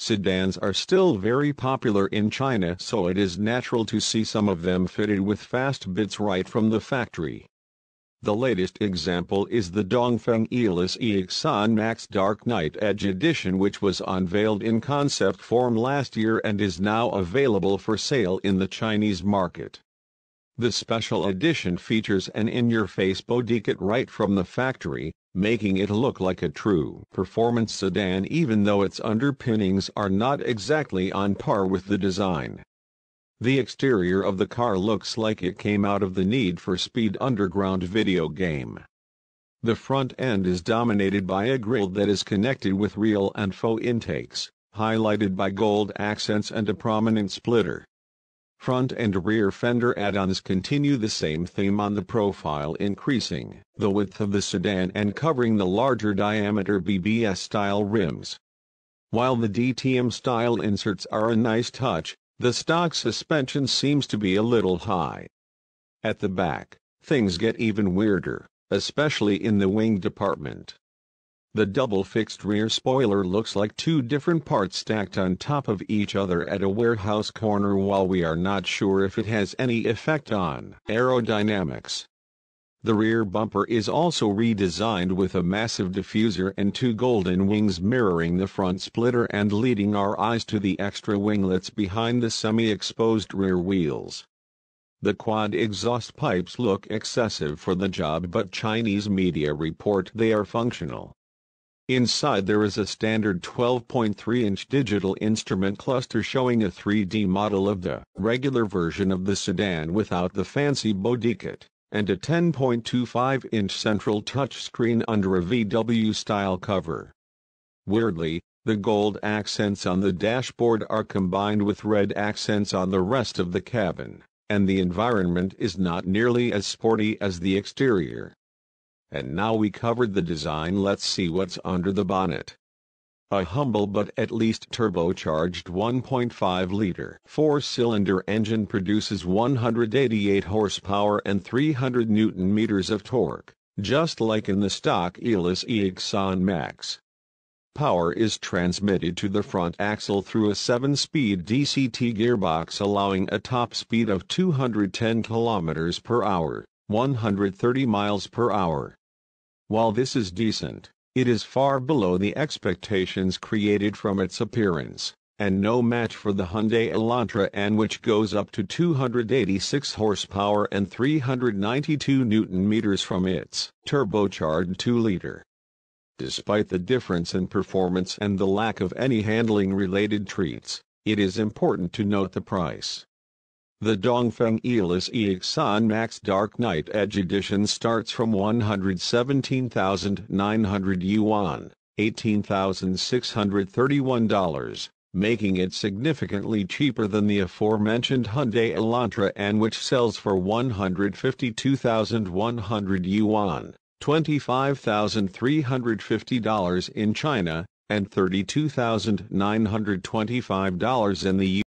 Sedans are still very popular in China so it is natural to see some of them fitted with fast bits right from the factory. The latest example is the Dongfeng Aeolus Yixuan Max Dark Night Edge Edition which was unveiled in concept form last year and is now available for sale in the Chinese market. The special edition features an in-your-face bodykit right from the factory, making it look like a true performance sedan even though its underpinnings are not exactly on par with the design. The exterior of the car looks like it came out of the Need for Speed Underground video game. The front end is dominated by a grille that is connected with real and faux intakes, highlighted by gold accents and a prominent splitter. Front and rear fender add-ons continue the same theme on the profile increasing the width of the sedan and covering the larger diameter BBS-style rims. While the DTM-style inserts are a nice touch, the stock suspension seems to be a little high. At the back, things get even weirder, especially in the wing department. The double fixed rear spoiler looks like two different parts stacked on top of each other at a warehouse corner while we are not sure if it has any effect on aerodynamics. The rear bumper is also redesigned with a massive diffuser and two golden wings mirroring the front splitter and leading our eyes to the extra winglets behind the semi-exposed rear wheels. The quad exhaust pipes look excessive for the job but Chinese media report they are functional. Inside there is a standard 12.3-inch digital instrument cluster showing a 3D model of the regular version of the sedan without the fancy bodykit, and a 10.25-inch central touchscreen under a VW-style cover. Weirdly, the gold accents on the dashboard are combined with red accents on the rest of the cabin, and the environment is not nearly as sporty as the exterior. And now we covered the design let's see what's under the bonnet. A humble but at least turbocharged 1.5-liter four-cylinder engine produces 188 horsepower and 300 newton-meters of torque, just like in the stock Aeolus Yixuan Max. Power is transmitted to the front axle through a 7-speed DCT gearbox allowing a top speed of 210 km per hour, 130 miles per hour. While this is decent, it is far below the expectations created from its appearance, and no match for the Hyundai Elantra N which goes up to 286 horsepower and 392 newton-meters from its turbocharged 2-liter. Despite the difference in performance and the lack of any handling-related treats, it is important to note the price. The Dongfeng Aeolus Yixuan Max Dark Night Edge Edition starts from 117,900 yuan, $18,631, making it significantly cheaper than the aforementioned Hyundai Elantra N which sells for 152,100 yuan, $25,350 in China, and $32,925 in the